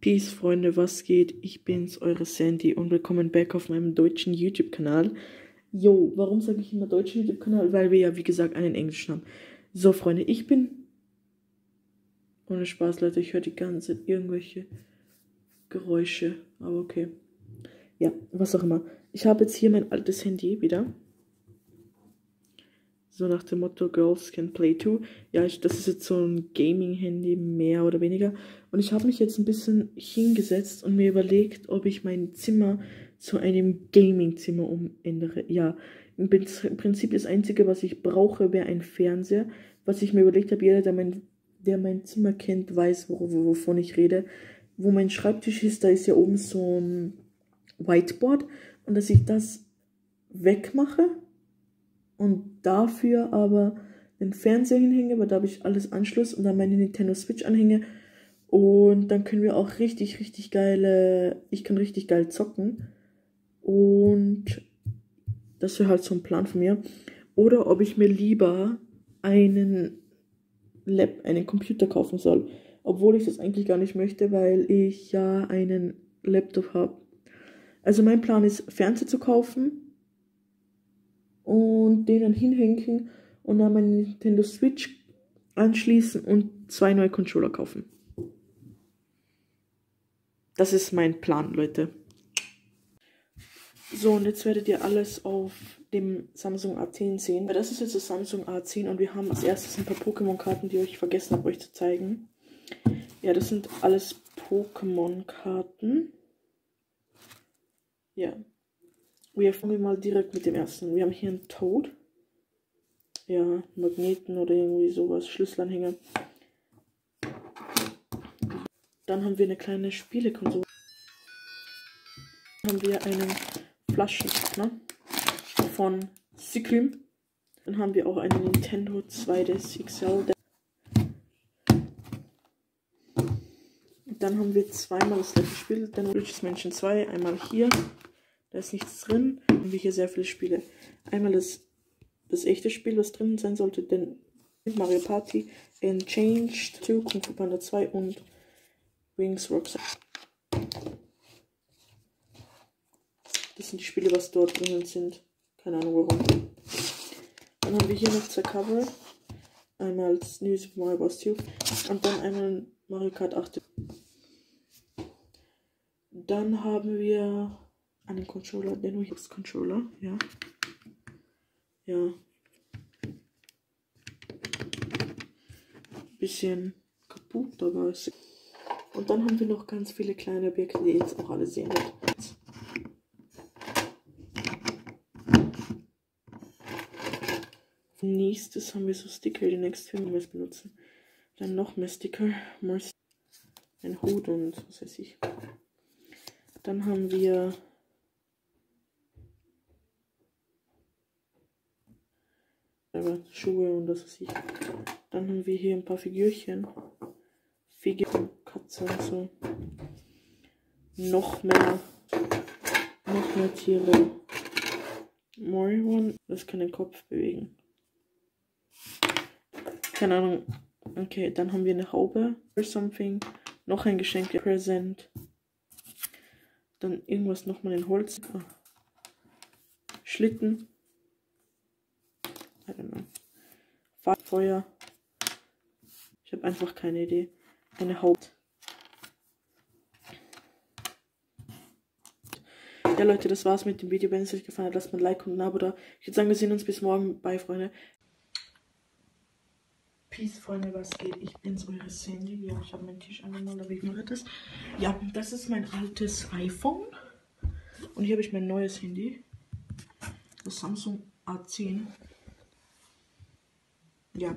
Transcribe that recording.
Peace, Freunde, was geht? Ich bin's, eure Sandy und willkommen back auf meinem deutschen YouTube-Kanal. Jo, warum sage ich immer deutschen YouTube-Kanal? Weil wir ja, wie gesagt, einen englischen haben. So, Freunde, ich bin... Ohne Spaß, Leute, ich höre die ganze Zeit irgendwelche Geräusche, aber okay. Ja, was auch immer. Ich habe jetzt hier mein altes Handy wieder. So nach dem Motto Girls can play too. Ja, ich, das ist jetzt so ein Gaming-Handy, mehr oder weniger. Und ich habe mich jetzt ein bisschen hingesetzt und mir überlegt, ob ich mein Zimmer zu einem Gaming-Zimmer umändere. Ja, im Prinzip das Einzige, was ich brauche, wäre ein Fernseher. Was ich mir überlegt habe, jeder, der mein, der mein Zimmer kennt, weiß, wovon ich rede. Wo mein Schreibtisch ist, da ist ja oben so ein Whiteboard. Und dass ich das wegmache und dafür aber den Fernseher hinhänge, weil da habe ich alles Anschluss und dann meine Nintendo Switch anhänge. Und dann können wir auch richtig, richtig geile, ich kann richtig geil zocken. Und das wäre halt so ein Plan von mir. Oder ob ich mir lieber einen Lab, einen Computer kaufen soll. Obwohl ich das eigentlich gar nicht möchte, weil ich ja einen Laptop habe. Also mein Plan ist, Fernseher zu kaufen und den dann hinhängen und dann meine Nintendo Switch anschließen und zwei neue Controller kaufen. Das ist mein Plan, Leute. So, und jetzt werdet ihr alles auf dem Samsung A10 sehen. Das ist jetzt das Samsung A10 und wir haben als erstes ein paar Pokémon-Karten, die ich vergessen habe, euch zu zeigen. Ja, das sind alles Pokémon-Karten. Ja, wir fangen mal direkt mit dem ersten. Wir haben hier einen Toad. Ja, Magneten oder irgendwie sowas, Schlüsselanhänger. Dann haben wir eine kleine Spielekonsole. Dann haben wir einen Flaschenöffner von Sikrim. Dann haben wir auch einen Nintendo 2DS XL. Dann haben wir zweimal das gleiche Spiel, dann Luigi's Mansion 2, einmal hier da ist nichts drin. Haben wir hier sehr viele Spiele. Einmal das, das echte Spiel, was drin sein sollte, denn Mario Party, Changed 2, Kung Fu Panda 2 und Wings Rockstar. Das sind die Spiele, was dort drinnen sind. Keine Ahnung warum. Dann haben wir hier noch zwei Cover. Einmal das New Super Mario Bros. 2 und dann einmal Mario Kart 8. Dann haben wir einen Controller, den UX Controller, ja. Ja. Bisschen kaputt, aber es. Und dann haben wir noch ganz viele kleine Objekte, die ihr jetzt auch alle sehen werdet. Nächstes haben wir so Sticker, die nächste Film wir benutzen. Dann noch mehr Sticker, ein Hut und was weiß ich. Dann haben wir aber Schuhe und das ist ich. Dann haben wir hier ein paar Figürchen. Figuren, Katze und so. Noch mehr. Noch mehr Tiere. Morihorn, das kann den Kopf bewegen. Keine Ahnung. Okay, dann haben wir eine Haube or something. Noch ein Geschenk, Präsent. Dann irgendwas nochmal in Holz. Ah. Schlitten. Don't know. Feuer. Ich habe einfach keine Idee. Eine Haupt. Ja, Leute, das war's mit dem Video. Wenn es euch gefallen hat, lasst mir ein Like und ein Abo da. Ich würde sagen, wir sehen uns bis morgen. Bye, Freunde. Peace, Freunde, was geht? Ich bin's, eure Sandy. Ja, ich habe meinen Tisch angemalt, aber ignoriert das. Ja, das ist mein altes iPhone. Und hier habe ich mein neues Handy. Das Samsung A10 ja,